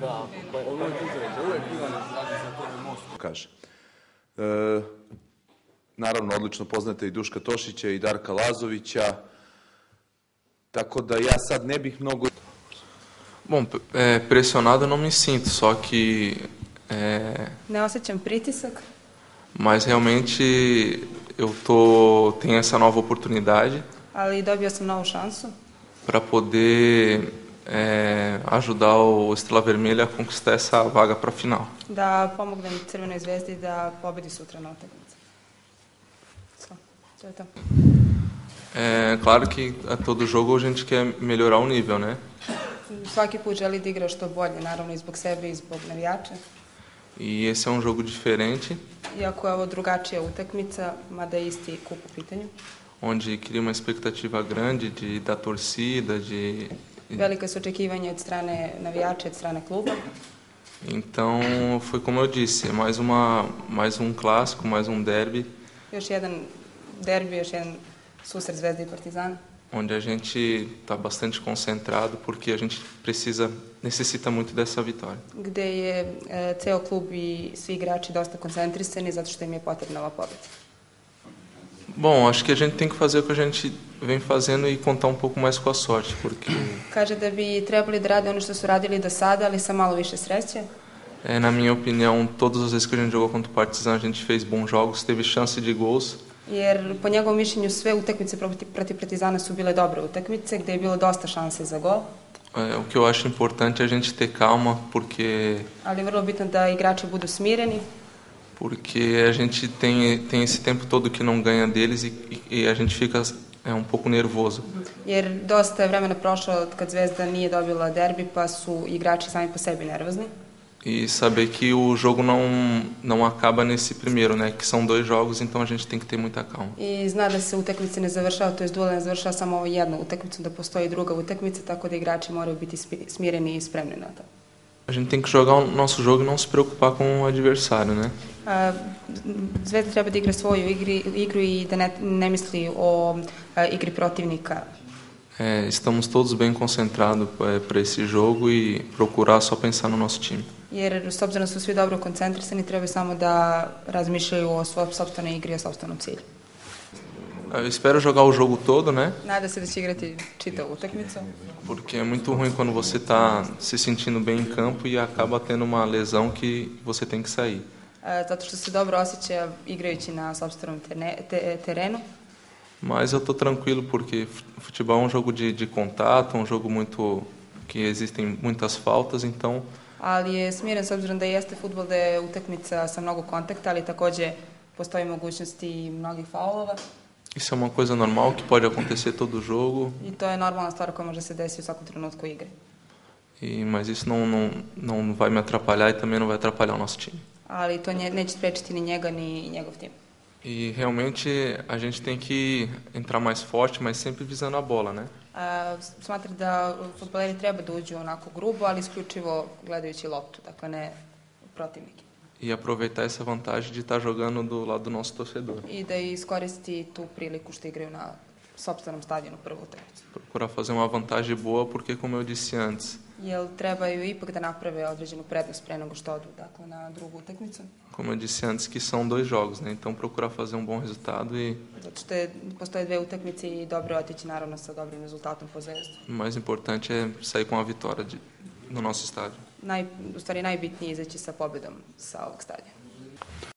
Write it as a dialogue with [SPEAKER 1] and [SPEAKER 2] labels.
[SPEAKER 1] Da, pa radi za to most.
[SPEAKER 2] kaže. E, naravno, odlično poznate i Duška Tošića i Darka Lazovića, tako da ja sad ne bih mnogo...
[SPEAKER 3] Bom, é, pressionado eu não me sinto, só que. É,
[SPEAKER 4] Ne osjećam pritisak,
[SPEAKER 3] mas realmente eu tô tenho essa nova oportunidade
[SPEAKER 4] ali dobio sam novu šansu
[SPEAKER 3] para poder é, ajudar o Estrela Vermelha a conquistar essa vaga para a final.
[SPEAKER 4] da pomognem Crvenoj zvezdi da pobedi sutra na utakmici. So, to je to.
[SPEAKER 3] É claro que a todo jogo a gente quer melhorar o nível, né?
[SPEAKER 4] Svaki put želi da igra što bolje, naravno i zbog sebe i zbog navijača.
[SPEAKER 3] E esse é um jogo diferente,
[SPEAKER 4] Iako je ovo drugačija utakmica, mada je isti kup u pitanju.
[SPEAKER 3] onde cria uma expectativa grande de da torcida, de
[SPEAKER 4] Velika su očekivanja od strane navijača, od strane kluba.
[SPEAKER 3] então foi como eu disse, mais uma mais um clássico, mais um derby
[SPEAKER 4] Još jedan derbi, još jedan susret Zvezde i Partizana.
[SPEAKER 3] onde a gente está bastante concentrado porque a gente precisa necessita muito dessa vitória.
[SPEAKER 4] gde je e, ceo klub i svi igrači dosta koncentrisani zato što im je potrebna ova pobeda.
[SPEAKER 3] Bom, acho que a gente tem que fazer o que a gente vem fazendo e contar um pouco mais com a sorte, porque
[SPEAKER 4] Kaže da bi trebali da rade ono što su radili do sada, ali sa malo više sreće.
[SPEAKER 3] é, na minha opinião, todas as vezes que a gente jogou contra o Partizan, a gente fez bons jogos, teve chance de gols.
[SPEAKER 4] Jer po njegovom mišljenju sve utakmice protiv, protiv Partizana su bile dobre utakmice, gde je bilo dosta šanse za gol.
[SPEAKER 3] É, o que eu acho importante é a gente ter calma, porque
[SPEAKER 4] Ali je vrlo bitno da igrači budu smireni,
[SPEAKER 3] porque a gente tem tem esse tempo todo que não ganha deles e, e, e a gente fica é um pouco nervoso.
[SPEAKER 4] jer dosta je vremena prošlo od kad Zvezda nije dobila derbi, pa su igrači sami po sebi nervozni.
[SPEAKER 3] E saber que o jogo não não acaba nesse primeiro, né? Que são dois jogos, então a gente tem que ter muita calma.
[SPEAKER 4] I zna da se utakmice ne završava, to je duel ne završava samo ovo jednu utakmicu, da postoji druga utakmica, tako da igrači moraju biti smireni i spremni na to.
[SPEAKER 3] A gente tem que jogar o nosso jogo e não se preocupar com o adversário, né?
[SPEAKER 4] Zvezda treba da igra svoju igru i da ne, misli o igri protivnika.
[SPEAKER 3] É, estamos todos bem concentrados para esse jogo e procurar só pensar no nosso time.
[SPEAKER 4] Jer s obzirom su svi dobro koncentrisani, treba samo da razmišljaju o svojoj sopstvenoj igri i o sopstvenom cilju.
[SPEAKER 3] Eu espero jogar o jogo todo, né?
[SPEAKER 4] Nada se utakmicu,
[SPEAKER 3] Porque é muito ruim quando você está se sentindo bem em campo e acaba tendo uma lesão que você tem que sair.
[SPEAKER 4] a, zato što se dobro osjeća igrajući na sopstvenom terne, te, terenu.
[SPEAKER 3] Mas eu estou tranquilo porque futebol é um jogo de, de contato, um jogo muito que existem muitas faltas, então
[SPEAKER 4] Ali je smiren s obzirom da jeste futbol da je utakmica sa mnogo kontakta, ali takođe postoji mogućnosti mnogih faulova.
[SPEAKER 3] Isso é uma coisa normal que pode acontecer todo jogo.
[SPEAKER 4] I to je normalna stvar koja može se desiti u svakom trenutku igre.
[SPEAKER 3] E mas isso não, não não vai me atrapalhar e também não vai atrapalhar o nosso time.
[SPEAKER 4] Ali to nje, neće sprečiti ni njega ni njegov tim.
[SPEAKER 3] E realmente a gente tem que entrar mais forte, mas sempre visando a bola, né?
[SPEAKER 4] A, smatra da futboleri treba da uđu onako grubo, ali isključivo gledajući loptu, dakle ne protivnike.
[SPEAKER 3] E aproveitar essa vantagem de estar jogando do lado do nosso torcedor.
[SPEAKER 4] I da iskoristi tu priliku što igraju na sopstvenom stadionu prvu utakmicu.
[SPEAKER 3] Procurar fazer uma vantagem boa, porque como eu disse antes,
[SPEAKER 4] Jer trebaju ipak da naprave određenu prednost pre nego što odu dakle, na drugu utakmicu.
[SPEAKER 3] como eu disse antes, que são dois jogos, né? Então procurar fazer um bom resultado e
[SPEAKER 4] Zato što je, postoje dve utakmice i dobro je otići naravno sa dobrim rezultatom po zvezdu.
[SPEAKER 3] o mais importante é sair com a vitória de, no nosso estádio.
[SPEAKER 4] Naj, u stvari najbitnije je izaći sa pobedom sa ovog stadiona.